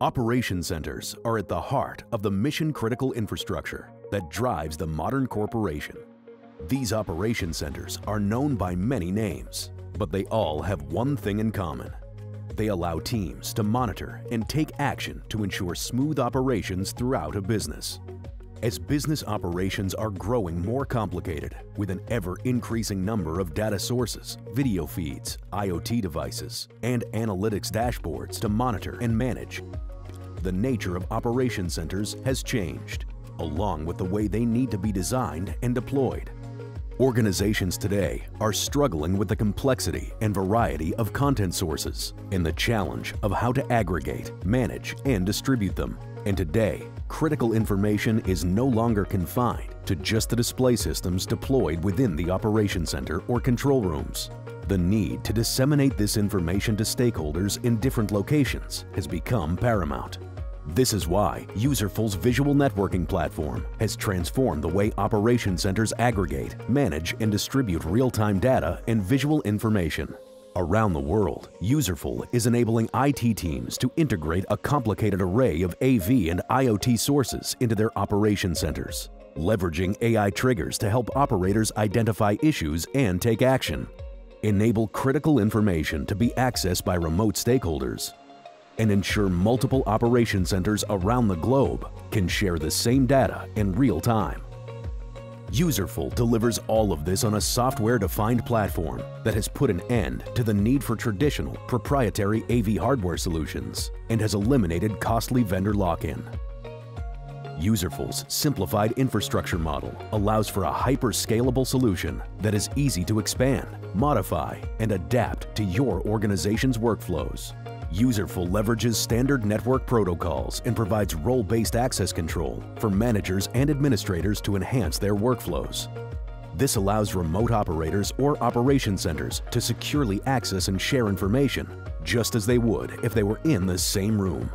Operation centers are at the heart of the mission-critical infrastructure that drives the modern corporation. These operation centers are known by many names, but they all have one thing in common. They allow teams to monitor and take action to ensure smooth operations throughout a business. As business operations are growing more complicated with an ever-increasing number of data sources, video feeds, IoT devices, and analytics dashboards to monitor and manage, the nature of operation centers has changed, along with the way they need to be designed and deployed. Organizations today are struggling with the complexity and variety of content sources and the challenge of how to aggregate, manage, and distribute them. And today, critical information is no longer confined to just the display systems deployed within the operation center or control rooms. The need to disseminate this information to stakeholders in different locations has become paramount. This is why Userful's visual networking platform has transformed the way operation centers aggregate, manage, and distribute real-time data and visual information. Around the world, Userful is enabling IT teams to integrate a complicated array of AV and IoT sources into their operation centers, leveraging AI triggers to help operators identify issues and take action, enable critical information to be accessed by remote stakeholders, and ensure multiple operation centers around the globe can share the same data in real time. Userful delivers all of this on a software-defined platform that has put an end to the need for traditional proprietary AV hardware solutions and has eliminated costly vendor lock-in. Userful's simplified infrastructure model allows for a hyper-scalable solution that is easy to expand, modify, and adapt to your organization's workflows. Userful leverages standard network protocols and provides role-based access control for managers and administrators to enhance their workflows. This allows remote operators or operation centers to securely access and share information, just as they would if they were in the same room.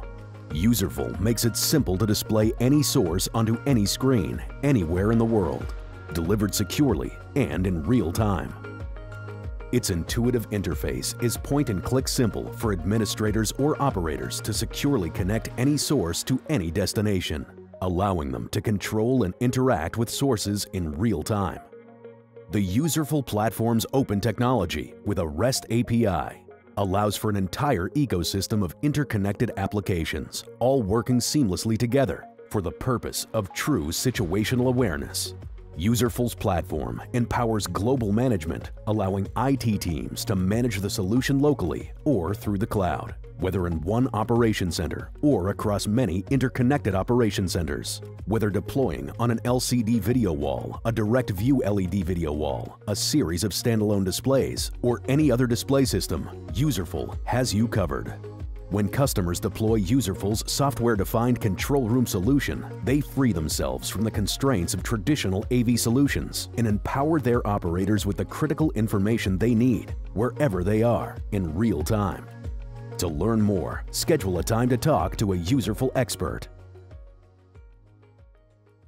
Userful makes it simple to display any source onto any screen, anywhere in the world, delivered securely and in real time. Its intuitive interface is point and click simple for administrators or operators to securely connect any source to any destination, allowing them to control and interact with sources in real time. The Userful platform's open technology with a REST API allows for an entire ecosystem of interconnected applications, all working seamlessly together for the purpose of true situational awareness. Userful's platform empowers global management, allowing IT teams to manage the solution locally or through the cloud, whether in one operation center or across many interconnected operation centers. Whether deploying on an LCD video wall, a direct view LED video wall, a series of standalone displays, or any other display system, Userful has you covered. When customers deploy Userful's software-defined control room solution, they free themselves from the constraints of traditional AV solutions and empower their operators with the critical information they need, wherever they are, in real time. To learn more, schedule a time to talk to a Userful expert